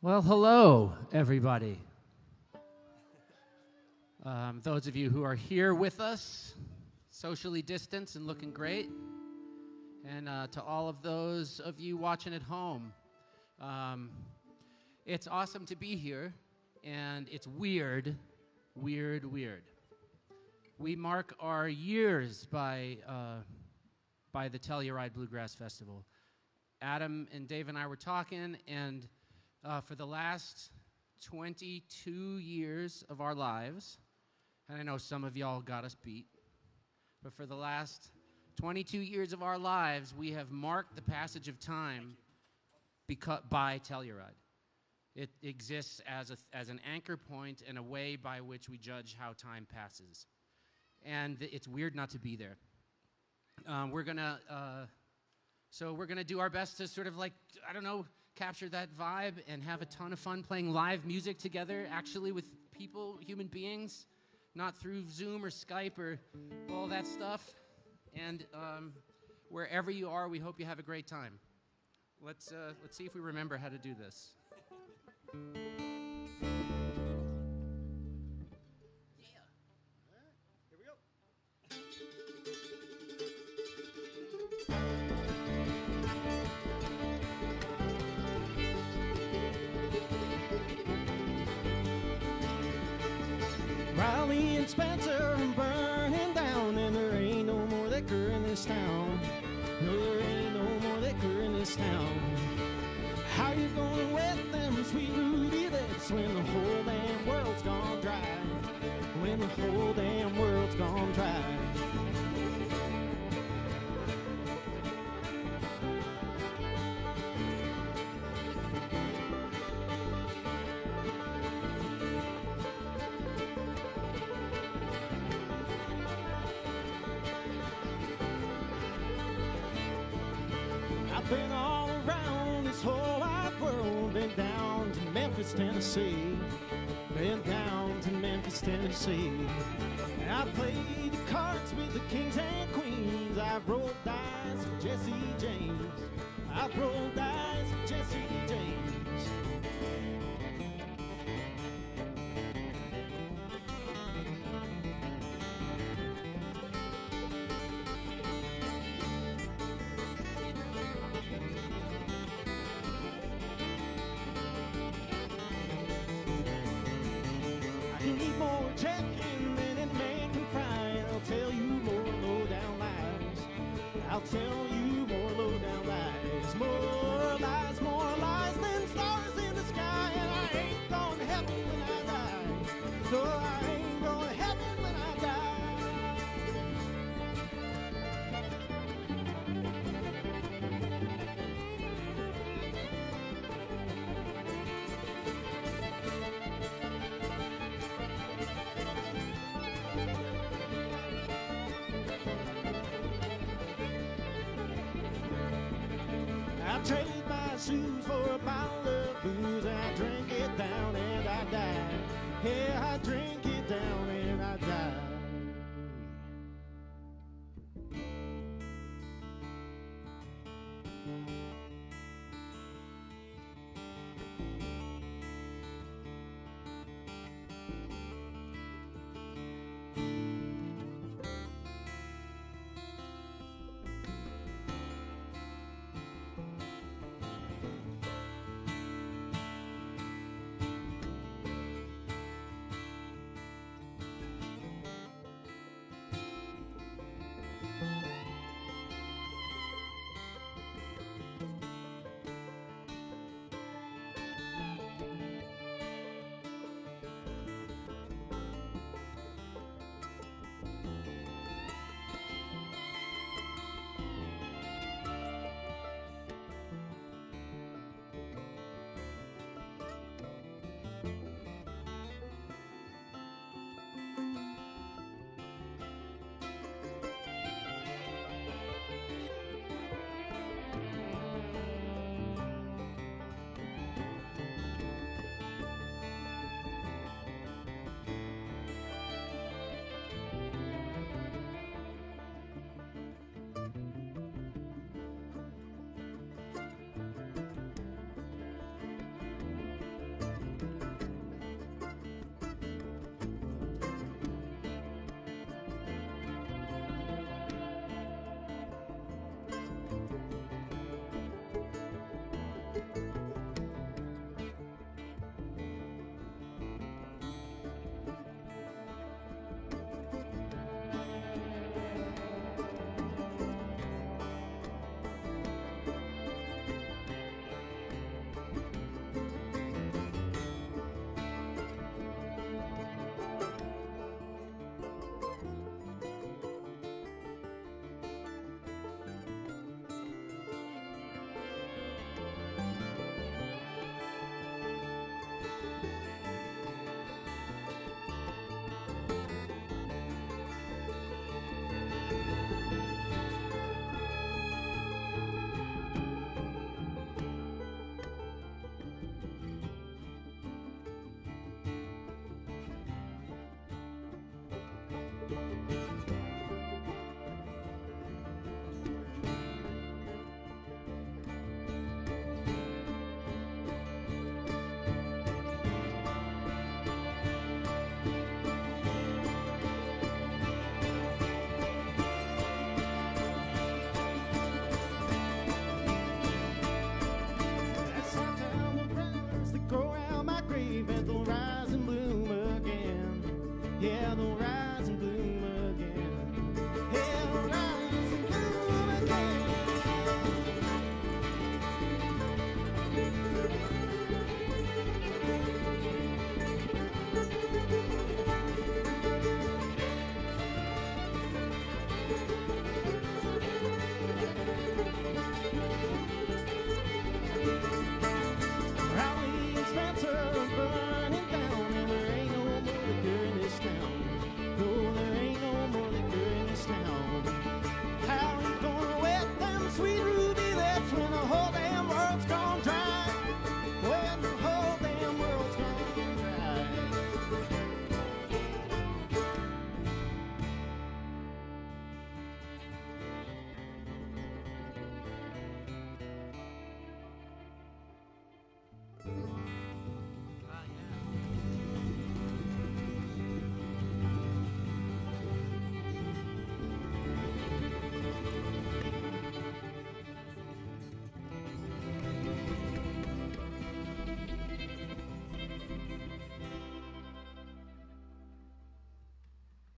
Well, hello, everybody. Um, those of you who are here with us, socially distanced and looking great. And uh, to all of those of you watching at home, um, it's awesome to be here, and it's weird, weird, weird. We mark our years by, uh, by the Telluride Bluegrass Festival. Adam and Dave and I were talking, and uh, for the last 22 years of our lives, and I know some of y'all got us beat, but for the last 22 years of our lives, we have marked the passage of time by Telluride. It exists as, a, as an anchor point and a way by which we judge how time passes. And it's weird not to be there. Um, we're going to, uh, so we're going to do our best to sort of like, I don't know, capture that vibe and have a ton of fun playing live music together, actually with people, human beings, not through Zoom or Skype or all that stuff. And um, wherever you are, we hope you have a great time. Let's, uh, let's see if we remember how to do this. Riley and Spencer are burning down, and there ain't no more liquor in this town. No, there ain't no more liquor in this town. How you gonna wet them sweet ruby lips when the whole damn world's gone dry? When the whole damn world's gone dry. Been all around this whole wide world, been down to Memphis, Tennessee. Been down to Memphis, Tennessee. I played the cards with the kings and queens. I've rolled dice with Jesse James. I've rolled dice with Jesse James. Trade my shoes for a bottle of booze. I drink it down and I die. Yeah, I drink it down and I die.